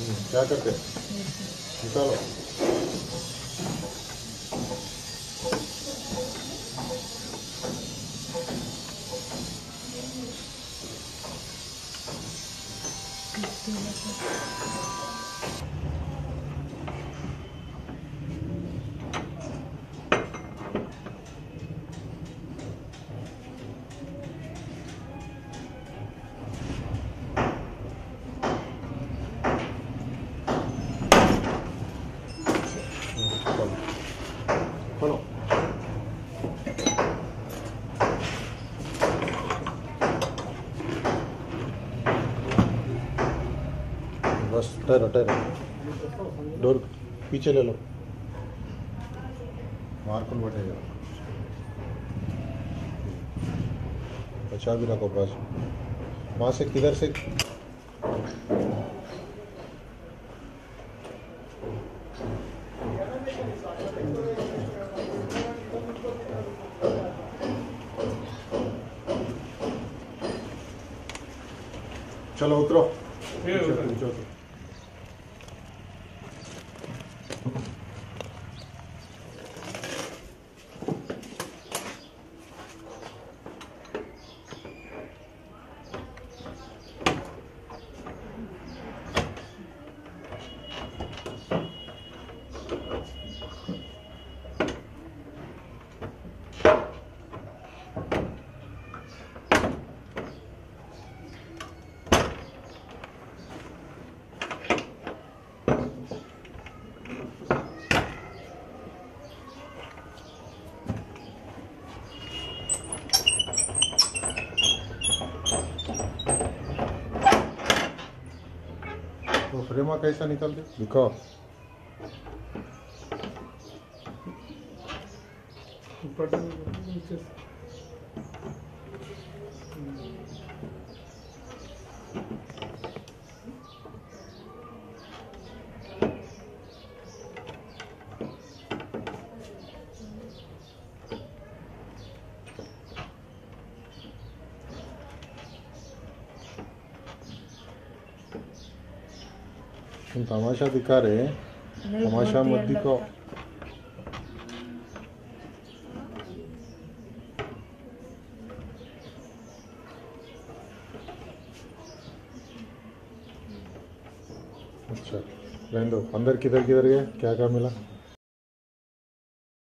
हम्म, क्या करते निकालो हम्म, खोलो खोलो बस, ठहरो ठहरो। डोर पीछे ले लो। मार्कुल बैठेगा अच्छा भी रखो बस। वहाँ से किधर से? चलो उतरो ये नीचे उतर। तो फ्रेमा कैसा निकलते दिखाओ। ऊपर से। तुम तमाशा दिखा रहे हैं। तमाशा मत दिखाओ। अच्छा रहने दो। अंदर किधर किधर गए? क्या क्या मिला?